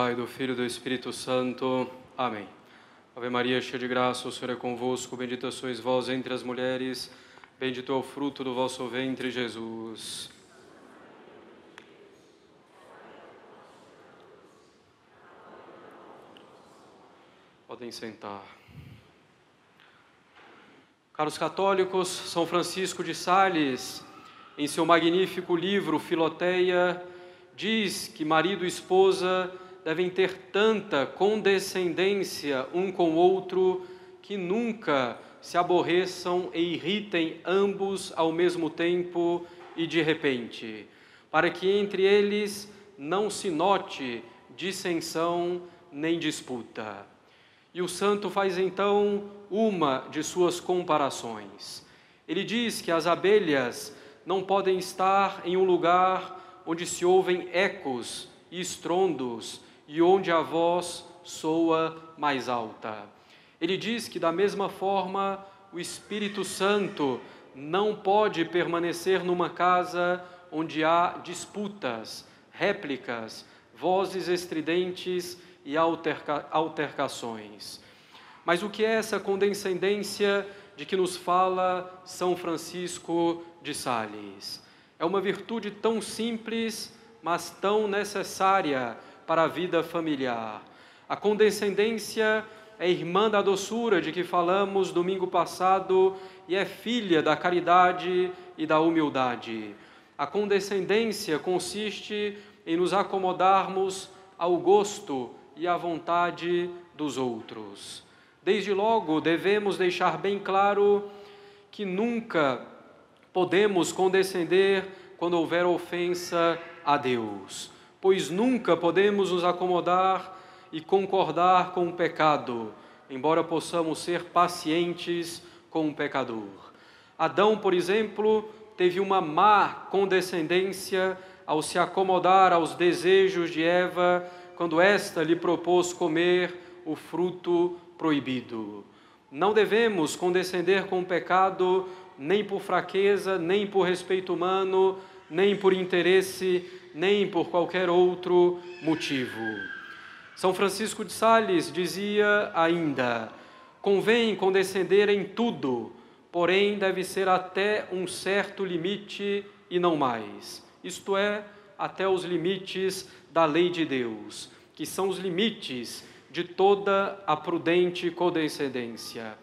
Pai, do Filho e do Espírito Santo. Amém. Ave Maria, cheia de graça, o Senhor é convosco. Bendita sois vós entre as mulheres. Bendito é o fruto do vosso ventre, Jesus. Podem sentar. Caros católicos, São Francisco de Sales, em seu magnífico livro Filoteia, diz que marido e esposa devem ter tanta condescendência um com o outro que nunca se aborreçam e irritem ambos ao mesmo tempo e de repente, para que entre eles não se note dissensão nem disputa. E o santo faz então uma de suas comparações. Ele diz que as abelhas não podem estar em um lugar onde se ouvem ecos e estrondos e onde a voz soa mais alta. Ele diz que, da mesma forma, o Espírito Santo não pode permanecer numa casa onde há disputas, réplicas, vozes estridentes e alterca altercações. Mas o que é essa condescendência de que nos fala São Francisco de Sales? é uma virtude tão simples, mas tão necessária para a vida familiar. A condescendência é irmã da doçura de que falamos domingo passado e é filha da caridade e da humildade. A condescendência consiste em nos acomodarmos ao gosto e à vontade dos outros. Desde logo, devemos deixar bem claro que nunca podemos condescender quando houver ofensa a Deus, pois nunca podemos nos acomodar e concordar com o pecado, embora possamos ser pacientes com o pecador. Adão, por exemplo, teve uma má condescendência ao se acomodar aos desejos de Eva quando esta lhe propôs comer o fruto proibido. Não devemos condescender com o pecado nem por fraqueza, nem por respeito humano, nem por interesse, nem por qualquer outro motivo. São Francisco de Sales dizia ainda: convém condescender em tudo, porém deve ser até um certo limite e não mais. Isto é, até os limites da lei de Deus, que são os limites de toda a prudente condescendência.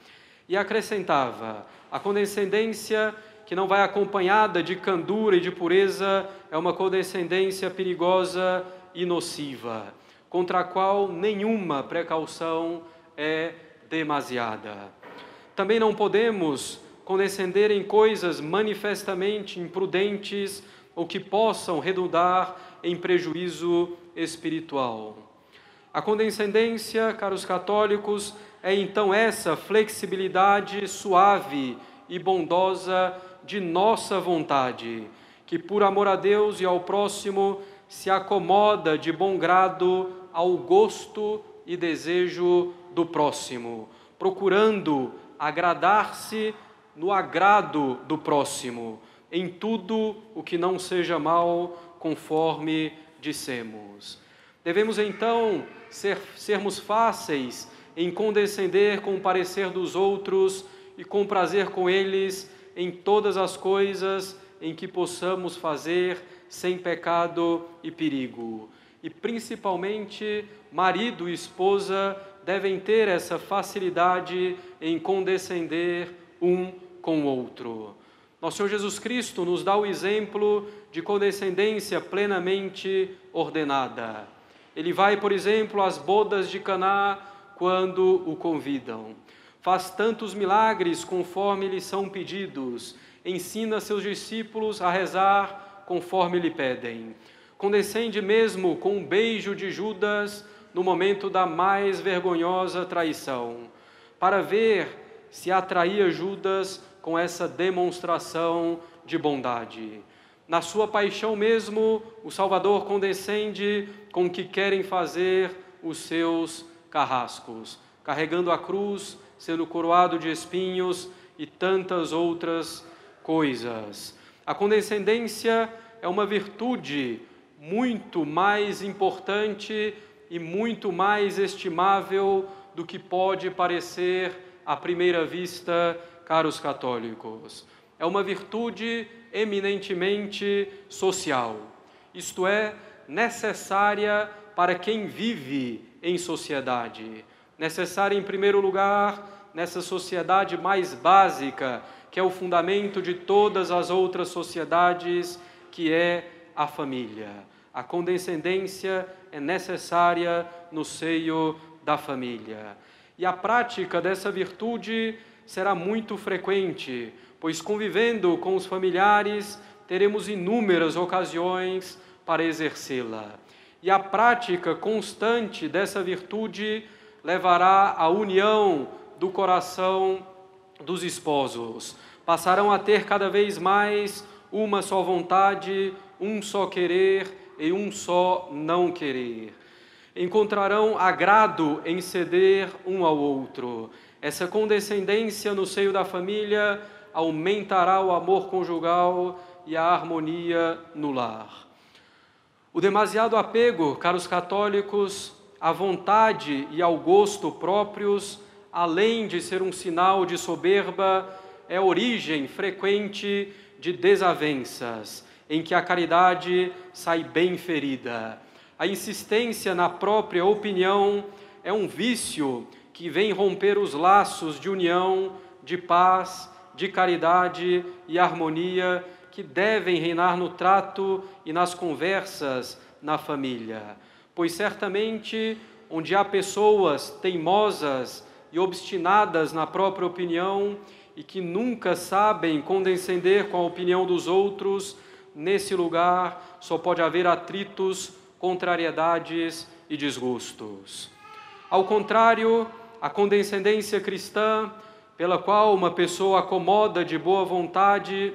E acrescentava: a condescendência que não vai acompanhada de candura e de pureza é uma condescendência perigosa e nociva, contra a qual nenhuma precaução é demasiada. Também não podemos condescender em coisas manifestamente imprudentes ou que possam redundar em prejuízo espiritual. A condescendência, caros católicos, é então essa flexibilidade suave e bondosa de nossa vontade, que por amor a Deus e ao próximo se acomoda de bom grado ao gosto e desejo do próximo, procurando agradar-se no agrado do próximo, em tudo o que não seja mal, conforme dissemos. Devemos então ser, sermos fáceis em condescender com o parecer dos outros e com prazer com eles em todas as coisas em que possamos fazer sem pecado e perigo. E principalmente, marido e esposa devem ter essa facilidade em condescender um com o outro. Nosso Senhor Jesus Cristo nos dá o exemplo de condescendência plenamente ordenada. Ele vai, por exemplo, às bodas de Caná quando o convidam. Faz tantos milagres conforme lhe são pedidos, ensina seus discípulos a rezar conforme lhe pedem. Condescende mesmo com um beijo de Judas no momento da mais vergonhosa traição, para ver se atraía Judas com essa demonstração de bondade. Na sua paixão mesmo, o Salvador condescende com o que querem fazer os seus carrascos, carregando a cruz, sendo coroado de espinhos e tantas outras coisas. A condescendência é uma virtude muito mais importante e muito mais estimável do que pode parecer à primeira vista, caros católicos. É uma virtude eminentemente social, isto é, necessária para quem vive em sociedade. Necessária, em primeiro lugar, nessa sociedade mais básica, que é o fundamento de todas as outras sociedades, que é a família. A condescendência é necessária no seio da família. E a prática dessa virtude será muito frequente, pois convivendo com os familiares teremos inúmeras ocasiões para exercê-la. E a prática constante dessa virtude levará à união do coração dos esposos. Passarão a ter cada vez mais uma só vontade, um só querer e um só não querer. Encontrarão agrado em ceder um ao outro. Essa condescendência no seio da família aumentará o amor conjugal e a harmonia no lar. O demasiado apego, caros católicos, à vontade e ao gosto próprios, além de ser um sinal de soberba, é origem frequente de desavenças em que a caridade sai bem ferida. A insistência na própria opinião é um vício que vem romper os laços de união, de paz, de caridade e harmonia que devem reinar no trato e nas conversas na família. Pois certamente, onde há pessoas teimosas e obstinadas na própria opinião e que nunca sabem condescender com a opinião dos outros, nesse lugar só pode haver atritos, contrariedades e desgostos. Ao contrário, a condescendência cristã, pela qual uma pessoa acomoda de boa vontade,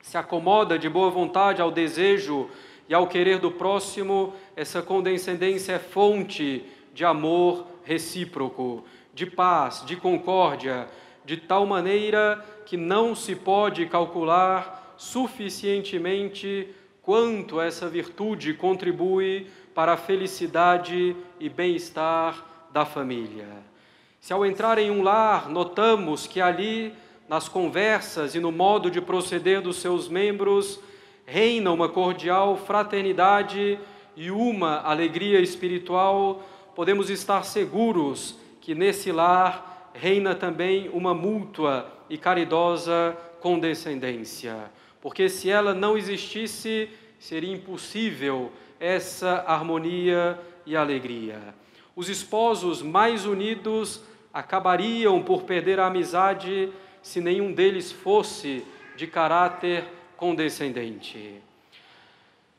se acomoda de boa vontade ao desejo e ao querer do próximo, essa condescendência é fonte de amor recíproco, de paz, de concórdia, de tal maneira que não se pode calcular suficientemente quanto essa virtude contribui para a felicidade e bem-estar da família. Se ao entrar em um lar notamos que ali, nas conversas e no modo de proceder dos seus membros, reina uma cordial fraternidade e uma alegria espiritual, podemos estar seguros que nesse lar reina também uma mútua e caridosa condescendência porque se ela não existisse, seria impossível essa harmonia e alegria. Os esposos mais unidos acabariam por perder a amizade se nenhum deles fosse de caráter condescendente.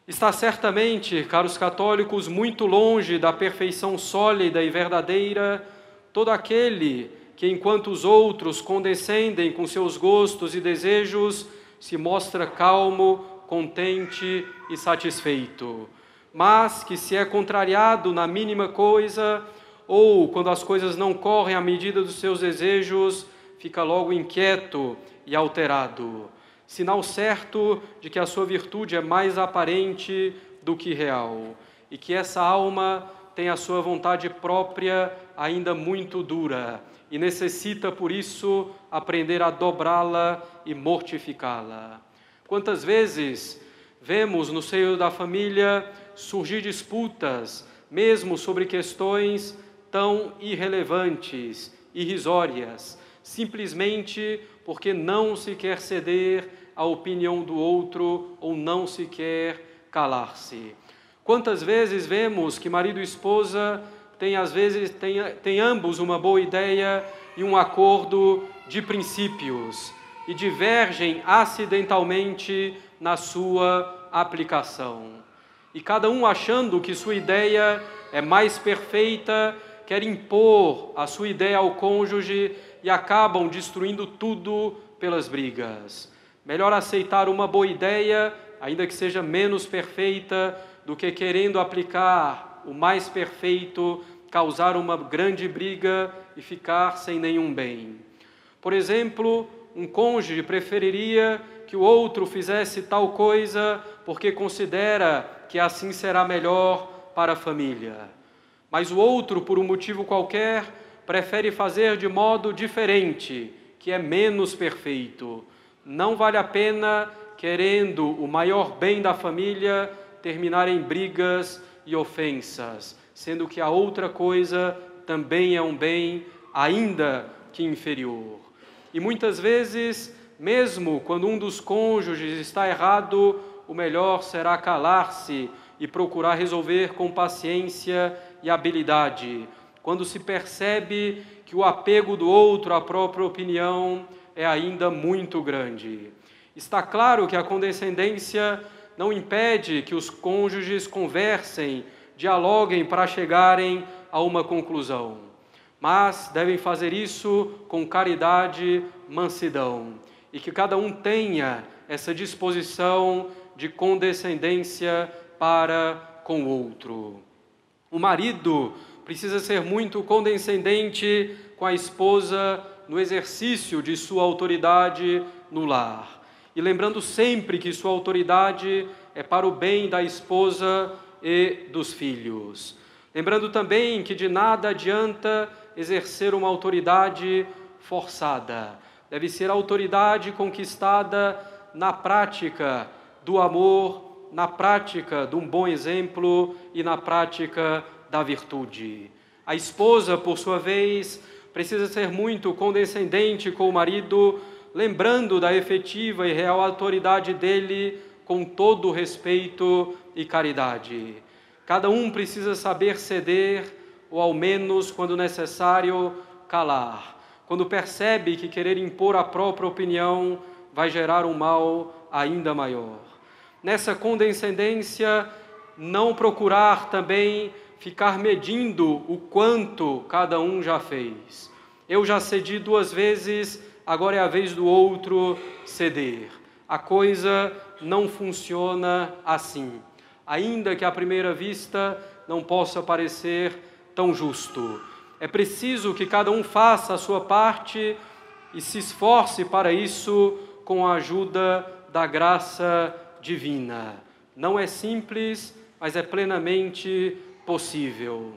Está certamente, caros católicos, muito longe da perfeição sólida e verdadeira todo aquele que, enquanto os outros condescendem com seus gostos e desejos, se mostra calmo, contente e satisfeito, mas que se é contrariado na mínima coisa ou quando as coisas não correm à medida dos seus desejos, fica logo inquieto e alterado. Sinal certo de que a sua virtude é mais aparente do que real e que essa alma tem a sua vontade própria ainda muito dura e necessita, por isso, aprender a dobrá-la e mortificá-la. Quantas vezes vemos no seio da família surgir disputas, mesmo sobre questões tão irrelevantes, irrisórias, simplesmente porque não se quer ceder à opinião do outro ou não se quer calar-se. Quantas vezes vemos que marido e esposa têm, às vezes, têm, têm ambos uma boa ideia e um acordo de princípios e divergem acidentalmente na sua aplicação. E cada um achando que sua ideia é mais perfeita, quer impor a sua ideia ao cônjuge e acabam destruindo tudo pelas brigas. Melhor aceitar uma boa ideia, ainda que seja menos perfeita, do que querendo aplicar o mais perfeito, causar uma grande briga e ficar sem nenhum bem. Por exemplo, um cônjuge preferiria que o outro fizesse tal coisa porque considera que assim será melhor para a família. Mas o outro, por um motivo qualquer, prefere fazer de modo diferente, que é menos perfeito. Não vale a pena, querendo o maior bem da família, terminar em brigas e ofensas, sendo que a outra coisa também é um bem, ainda que inferior. E muitas vezes, mesmo quando um dos cônjuges está errado, o melhor será calar-se e procurar resolver com paciência e habilidade. Quando se percebe que o apego do outro à própria opinião é ainda muito grande. Está claro que a condescendência não impede que os cônjuges conversem, dialoguem para chegarem a uma conclusão, mas devem fazer isso com caridade, mansidão, e que cada um tenha essa disposição de condescendência para com o outro. O marido precisa ser muito condescendente com a esposa no exercício de sua autoridade no lar. E lembrando sempre que sua autoridade é para o bem da esposa e dos filhos. Lembrando também que de nada adianta exercer uma autoridade forçada. Deve ser autoridade conquistada na prática do amor, na prática de um bom exemplo e na prática da virtude. A esposa, por sua vez, precisa ser muito condescendente com o marido, lembrando da efetiva e real autoridade dele com todo respeito e caridade. Cada um precisa saber ceder, ou ao menos, quando necessário, calar. Quando percebe que querer impor a própria opinião vai gerar um mal ainda maior. Nessa condescendência, não procurar também ficar medindo o quanto cada um já fez. Eu já cedi duas vezes, agora é a vez do outro ceder. A coisa não funciona assim, ainda que à primeira vista não possa parecer tão justo. É preciso que cada um faça a sua parte e se esforce para isso com a ajuda da graça divina. Não é simples, mas é plenamente possível.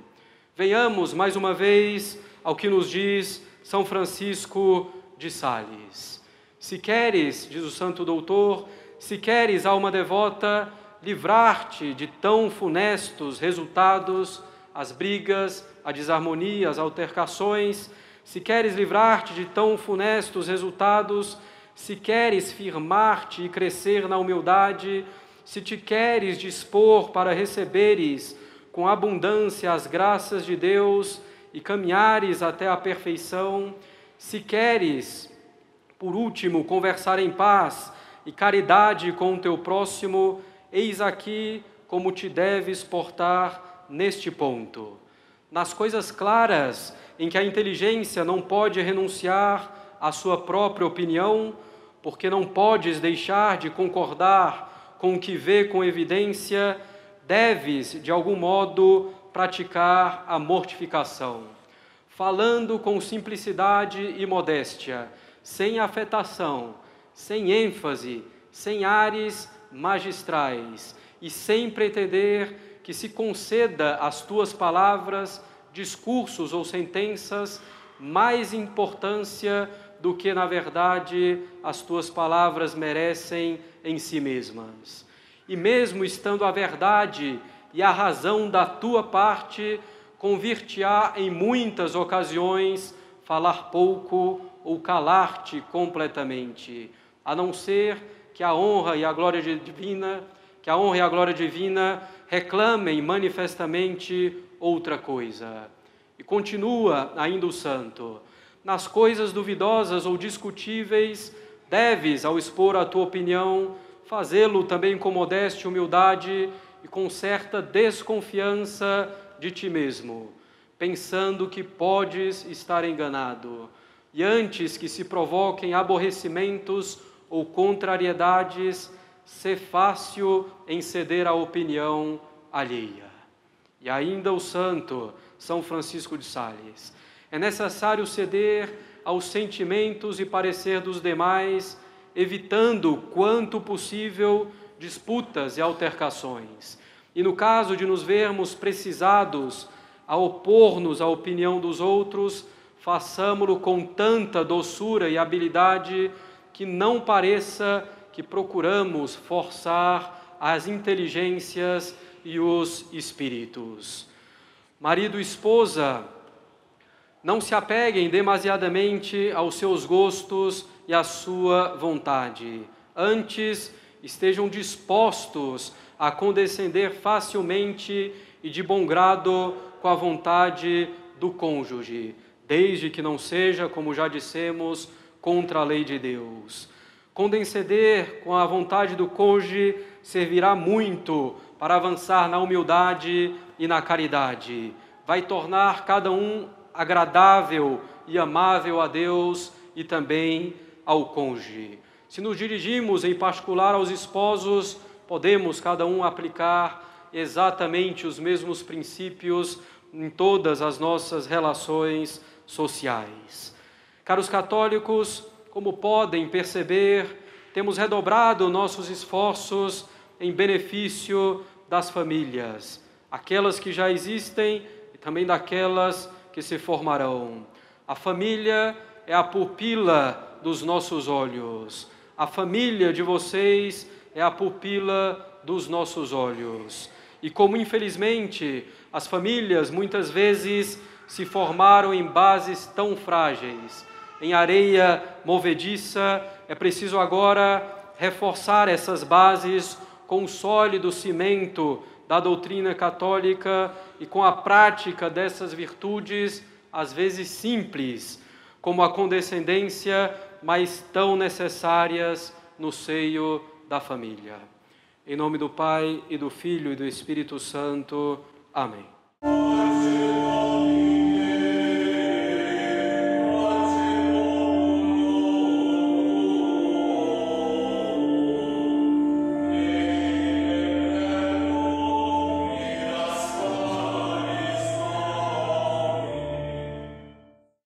Venhamos mais uma vez ao que nos diz São Francisco de Sales. Se queres, diz o santo doutor, se queres, alma devota, livrar-te de tão funestos resultados, as brigas, a desarmonia, as altercações, se queres livrar-te de tão funestos resultados, se queres firmar-te e crescer na humildade, se te queres dispor para receberes com abundância as graças de Deus e caminhares até a perfeição, se queres, por último, conversar em paz e caridade com o teu próximo, eis aqui como te deves portar neste ponto. Nas coisas claras, em que a inteligência não pode renunciar à sua própria opinião, porque não podes deixar de concordar com o que vê com evidência, deves, de algum modo, praticar a mortificação, falando com simplicidade e modéstia, sem afetação, sem ênfase, sem ares magistrais e sem pretender que se conceda às tuas palavras, discursos ou sentenças mais importância do que, na verdade, as tuas palavras merecem em si mesmas. E mesmo estando a verdade e a razão da tua parte, convir-te-á em muitas ocasiões falar pouco ou calar-te completamente, a não ser que a honra e a glória divina, que a honra e a glória divina reclamem manifestamente outra coisa. E continua ainda o santo: nas coisas duvidosas ou discutíveis, deves, ao expor a tua opinião, fazê-lo também com modéstia e humildade e com certa desconfiança de ti mesmo, pensando que podes estar enganado e antes que se provoquem aborrecimentos ou contrariedades, ser fácil em ceder à opinião alheia. E ainda o santo São Francisco de Sales. É necessário ceder aos sentimentos e parecer dos demais, evitando quanto possível disputas e altercações. E no caso de nos vermos precisados a opor-nos à opinião dos outros, façamo-lo com tanta doçura e habilidade que não pareça que procuramos forçar as inteligências e os espíritos. Marido e esposa, não se apeguem demasiadamente aos seus gostos e à sua vontade. Antes, estejam dispostos a condescender facilmente e de bom grado com a vontade do cônjuge, desde que não seja, como já dissemos, contra a lei de Deus. Condescender com a vontade do cônjuge servirá muito para avançar na humildade e na caridade. Vai tornar cada um agradável e amável a Deus e também ao cônjuge. Se nos dirigimos em particular aos esposos, podemos cada um aplicar exatamente os mesmos princípios em todas as nossas relações sociais. Caros católicos, como podem perceber, temos redobrado nossos esforços em benefício das famílias, aquelas que já existem e também daquelas que se formarão. A família é a pupila dos nossos olhos. A família de vocês é a pupila dos nossos olhos. E como infelizmente as famílias muitas vezes se formaram em bases tão frágeis, em areia movediça, é preciso agora reforçar essas bases com sólido cimento da doutrina católica e com a prática dessas virtudes, às vezes simples, como a condescendência, mas tão necessárias no seio da família. Em nome do Pai e do Filho e do Espírito Santo. Amém.